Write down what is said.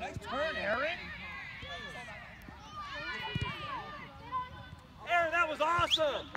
Nice turn, Aaron. Aaron, that was awesome.